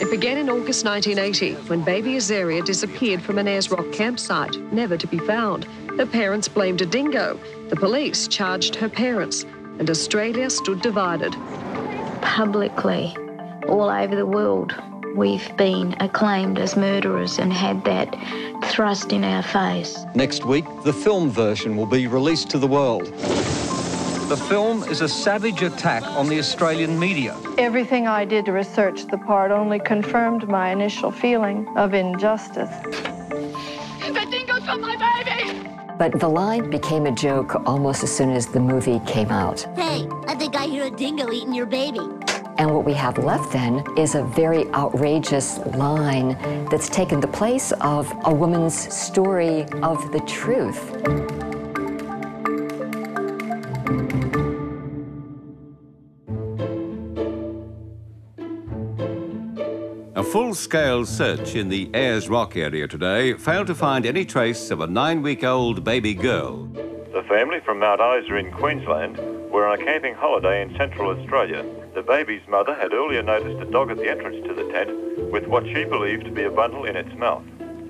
It began in August 1980 when baby Azaria disappeared from an Ayers Rock campsite, never to be found. Her parents blamed a dingo. The police charged her parents, and Australia stood divided. Publicly, all over the world, we've been acclaimed as murderers and had that thrust in our face. Next week, the film version will be released to the world. The film is a savage attack on the Australian media. Everything I did to research the part only confirmed my initial feeling of injustice. The dingoes got my baby! But the line became a joke almost as soon as the movie came out. Hey, I think I hear a dingo eating your baby. And what we have left then is a very outrageous line that's taken the place of a woman's story of the truth. A full-scale search in the Ayers Rock area today failed to find any trace of a nine-week-old baby girl. The family from Mount Isa in Queensland were on a camping holiday in Central Australia. The baby's mother had earlier noticed a dog at the entrance to the tent with what she believed to be a bundle in its mouth.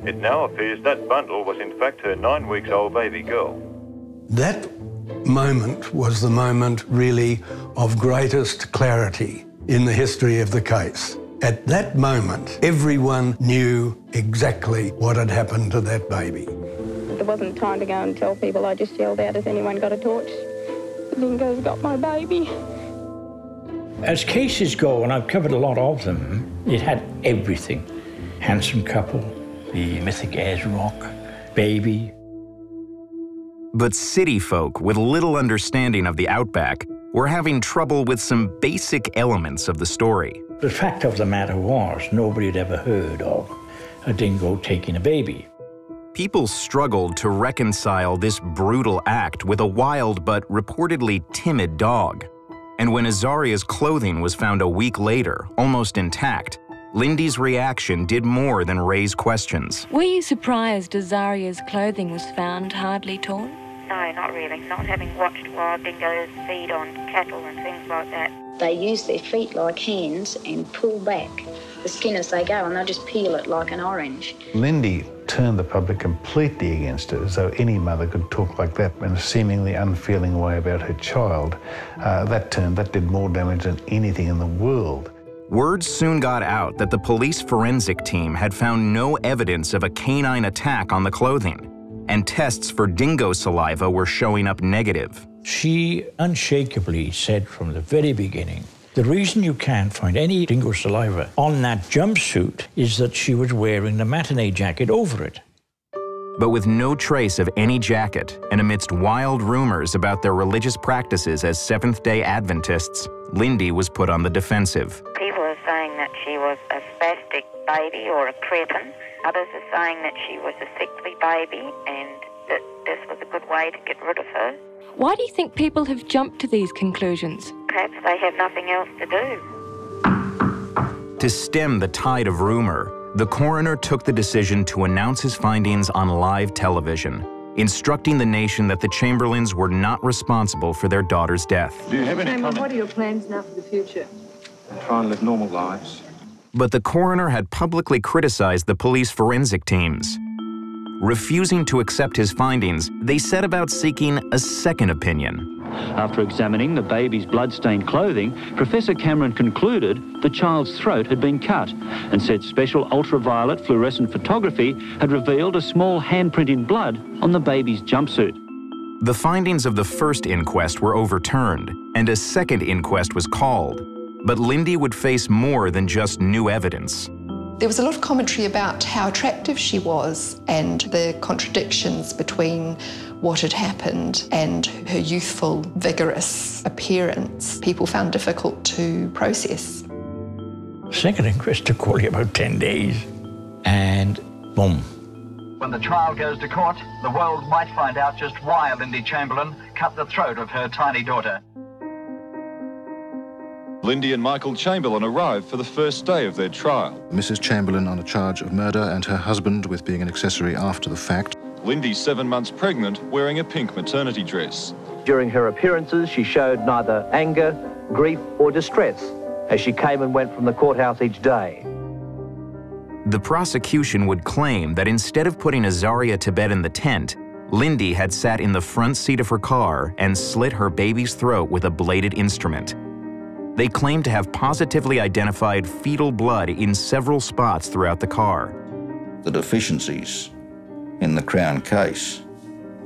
It now appears that bundle was in fact her nine weeks old baby girl. That moment was the moment really of greatest clarity in the history of the case. At that moment, everyone knew exactly what had happened to that baby. There wasn't time to go and tell people. I just yelled out, has anyone got a torch? The dingo's got my baby. As cases go, and I've covered a lot of them, it had everything. Handsome couple, the mythic Ayers Rock, baby. But city folk with little understanding of the outback were having trouble with some basic elements of the story. The fact of the matter was, nobody had ever heard of a dingo taking a baby. People struggled to reconcile this brutal act with a wild but reportedly timid dog. And when Azaria's clothing was found a week later, almost intact, Lindy's reaction did more than raise questions. Were you surprised Azaria's clothing was found hardly torn? No, not really. Not having watched wild dingoes feed on cattle and things like that. They use their feet like hands and pull back the skin as they go, and they'll just peel it like an orange. Lindy turned the public completely against her, as though any mother could talk like that in a seemingly unfeeling way about her child. Uh, that turned, that did more damage than anything in the world. Word soon got out that the police forensic team had found no evidence of a canine attack on the clothing, and tests for dingo saliva were showing up negative. She unshakably said from the very beginning the reason you can't find any dingo saliva on that jumpsuit is that she was wearing the matinee jacket over it. But with no trace of any jacket, and amidst wild rumors about their religious practices as Seventh day Adventists, Lindy was put on the defensive. People are saying that she was a spastic baby or a cretin. Others are saying that she was a sickly baby and that this was a good way to get rid of her. Why do you think people have jumped to these conclusions? Perhaps they have nothing else to do. To stem the tide of rumor, the coroner took the decision to announce his findings on live television, instructing the nation that the Chamberlains were not responsible for their daughter's death. Do you have any Raymond, what are your plans now for the future? Try and live normal lives. But the coroner had publicly criticized the police forensic teams. Refusing to accept his findings, they set about seeking a second opinion. After examining the baby's blood-stained clothing, Professor Cameron concluded the child's throat had been cut and said special ultraviolet fluorescent photography had revealed a small handprint in blood on the baby's jumpsuit. The findings of the first inquest were overturned, and a second inquest was called. But Lindy would face more than just new evidence. There was a lot of commentary about how attractive she was and the contradictions between what had happened and her youthful, vigorous appearance. People found difficult to process. Second inquest took only about 10 days, and boom. When the trial goes to court, the world might find out just why Lindy Chamberlain cut the throat of her tiny daughter. Lindy and Michael Chamberlain arrived for the first day of their trial. Mrs. Chamberlain on a charge of murder and her husband with being an accessory after the fact. Lindy, seven months pregnant, wearing a pink maternity dress. During her appearances, she showed neither anger, grief, or distress as she came and went from the courthouse each day. The prosecution would claim that instead of putting Azaria to bed in the tent, Lindy had sat in the front seat of her car and slit her baby's throat with a bladed instrument. They claim to have positively identified fetal blood in several spots throughout the car. The deficiencies in the Crown case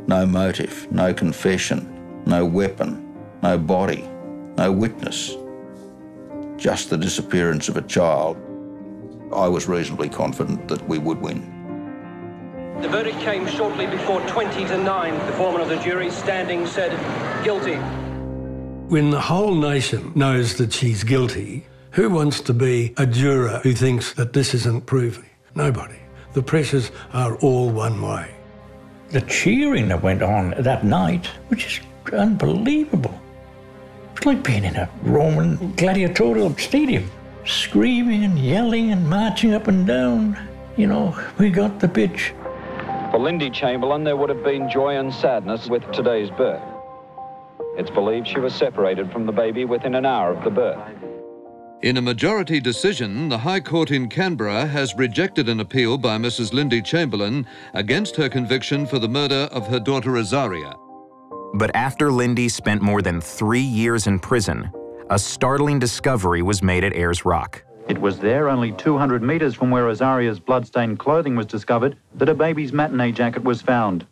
no motive, no confession, no weapon, no body, no witness, just the disappearance of a child. I was reasonably confident that we would win. The verdict came shortly before 20 to 9. The foreman of the jury standing said, guilty. When the whole nation knows that she's guilty, who wants to be a juror who thinks that this isn't proven? Nobody. The pressures are all one way. The cheering that went on that night was just unbelievable. It's like being in a Roman gladiatorial stadium, screaming and yelling and marching up and down. You know, we got the bitch. For Lindy Chamberlain, there would have been joy and sadness with today's birth. It's believed she was separated from the baby within an hour of the birth. In a majority decision, the High Court in Canberra has rejected an appeal by Mrs. Lindy Chamberlain against her conviction for the murder of her daughter Azaria. But after Lindy spent more than three years in prison, a startling discovery was made at Ayers Rock. It was there, only 200 metres from where Azaria's bloodstained clothing was discovered, that a baby's matinee jacket was found.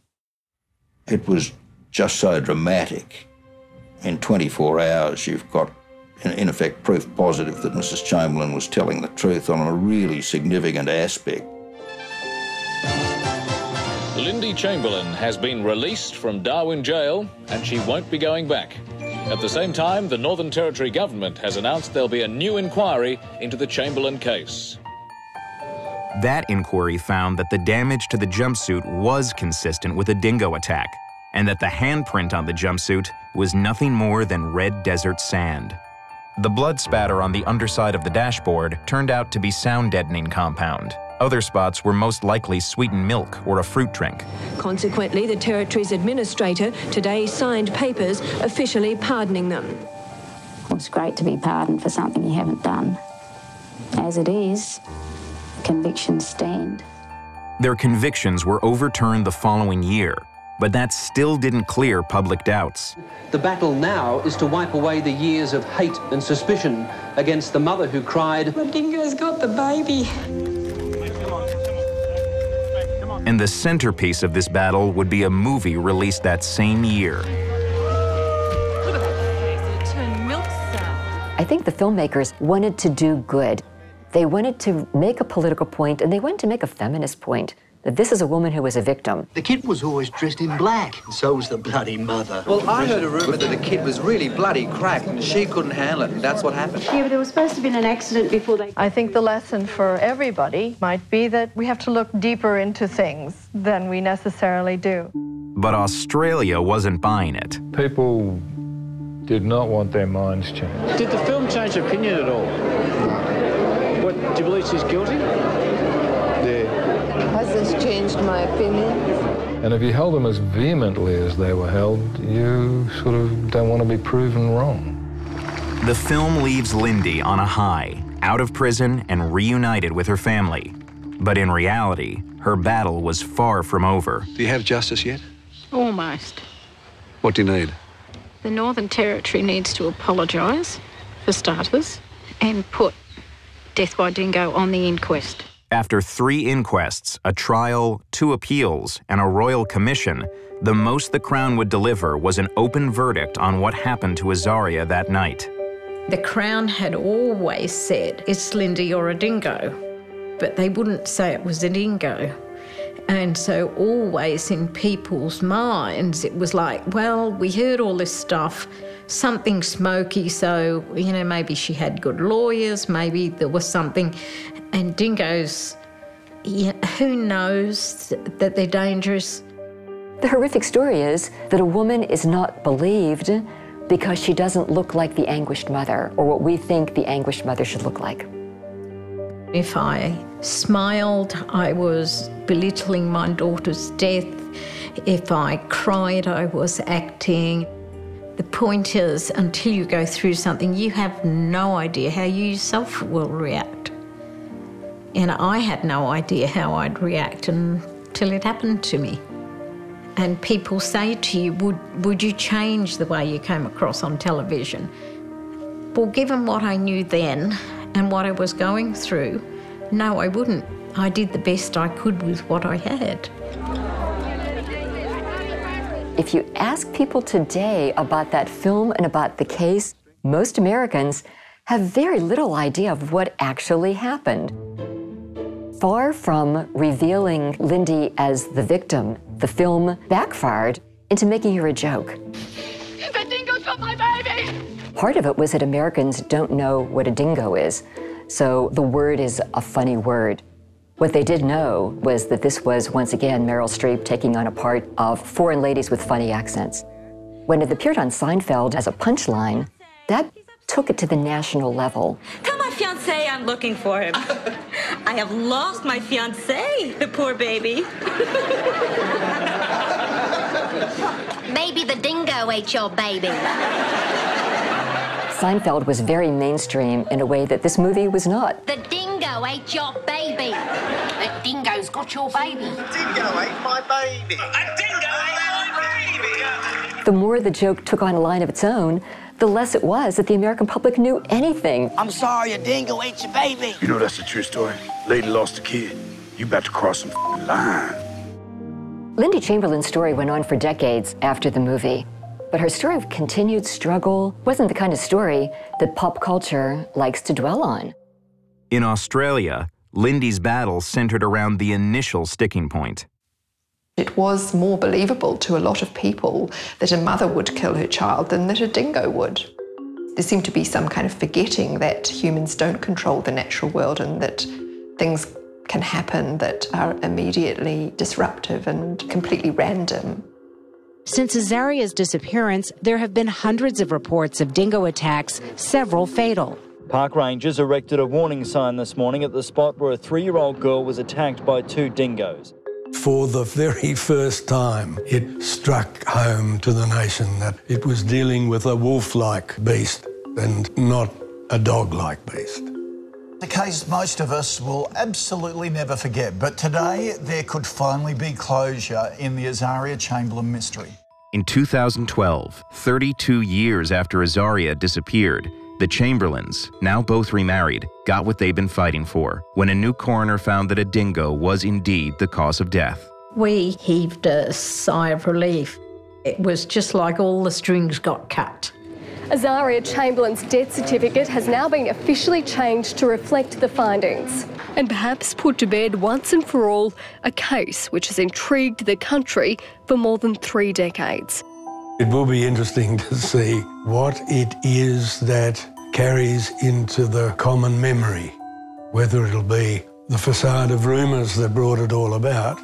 It was just so dramatic. In 24 hours, you've got, in effect, proof positive that Mrs. Chamberlain was telling the truth on a really significant aspect. Lindy Chamberlain has been released from Darwin Jail and she won't be going back. At the same time, the Northern Territory government has announced there'll be a new inquiry into the Chamberlain case. That inquiry found that the damage to the jumpsuit was consistent with a dingo attack, and that the handprint on the jumpsuit was nothing more than red desert sand. The blood spatter on the underside of the dashboard turned out to be sound deadening compound. Other spots were most likely sweetened milk or a fruit drink. Consequently, the Territory's administrator today signed papers officially pardoning them. It's great to be pardoned for something you haven't done. As it is, convictions stand. Their convictions were overturned the following year, but that still didn't clear public doubts. The battle now is to wipe away the years of hate and suspicion against the mother who cried, The dingo's got the baby. And the centerpiece of this battle would be a movie released that same year. I think the filmmakers wanted to do good. They wanted to make a political point and they wanted to make a feminist point that this is a woman who was a victim. The kid was always dressed in black, and so was the bloody mother. Well, I heard a rumour that the kid was really bloody cracked and she couldn't handle it, and that's what happened. Yeah, but there was supposed to have been an accident before they... I think the lesson for everybody might be that we have to look deeper into things than we necessarily do. But Australia wasn't buying it. People did not want their minds changed. Did the film change opinion at all? What, do you believe she's guilty? Yeah. Has changed my opinion? And if you held them as vehemently as they were held, you sort of don't want to be proven wrong. The film leaves Lindy on a high, out of prison and reunited with her family. But in reality, her battle was far from over. Do you have justice yet? Almost. What do you need? The Northern Territory needs to apologise, for starters, and put Death by Dingo on the inquest. After three inquests, a trial, two appeals, and a royal commission, the most the Crown would deliver was an open verdict on what happened to Azaria that night. The Crown had always said it's Lindy or a dingo, but they wouldn't say it was a dingo. And so, always in people's minds, it was like, well, we heard all this stuff, something smoky, so, you know, maybe she had good lawyers, maybe there was something. And dingoes, yeah, who knows that they're dangerous? The horrific story is that a woman is not believed because she doesn't look like the anguished mother or what we think the anguished mother should look like. If I smiled, I was belittling my daughter's death. If I cried, I was acting. The point is, until you go through something, you have no idea how you yourself will react. And I had no idea how I'd react until it happened to me. And people say to you, would, would you change the way you came across on television? Well, given what I knew then and what I was going through, no, I wouldn't. I did the best I could with what I had. If you ask people today about that film and about the case, most Americans have very little idea of what actually happened. Far from revealing Lindy as the victim, the film backfired into making her a joke. Part of it was that Americans don't know what a dingo is, so the word is a funny word. What they did know was that this was once again Meryl Streep taking on a part of foreign ladies with funny accents. When it appeared on Seinfeld as a punchline, that took it to the national level. Tell my fiance I'm looking for him. I have lost my fiance, the poor baby. Maybe the dingo ate your baby. Seinfeld was very mainstream in a way that this movie was not. The dingo ate your baby. The dingo's got your baby. Dingo ate my baby. A dingo ate my baby. The more the joke took on a line of its own, the less it was that the American public knew anything. I'm sorry, a dingo ate your baby. You know that's a true story. Lady lost a kid. You about to cross some line. Lindy Chamberlain's story went on for decades after the movie. But her story of continued struggle wasn't the kind of story that pop culture likes to dwell on. In Australia, Lindy's battle centered around the initial sticking point. It was more believable to a lot of people that a mother would kill her child than that a dingo would. There seemed to be some kind of forgetting that humans don't control the natural world and that things can happen that are immediately disruptive and completely random. Since Azaria's disappearance, there have been hundreds of reports of dingo attacks, several fatal. Park rangers erected a warning sign this morning at the spot where a three year old girl was attacked by two dingoes. For the very first time, it struck home to the nation that it was dealing with a wolf like beast and not a dog like beast. The case most of us will absolutely never forget, but today there could finally be closure in the Azaria Chamberlain mystery. In 2012, 32 years after Azaria disappeared, the Chamberlains, now both remarried, got what they'd been fighting for when a new coroner found that a dingo was indeed the cause of death. We heaved a sigh of relief. It was just like all the strings got cut. Azaria Chamberlain's death certificate has now been officially changed to reflect the findings and perhaps put to bed once and for all a case which has intrigued the country for more than three decades. It will be interesting to see what it is that carries into the common memory, whether it'll be the facade of rumours that brought it all about,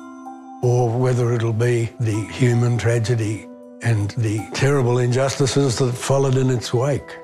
or whether it'll be the human tragedy and the terrible injustices that followed in its wake.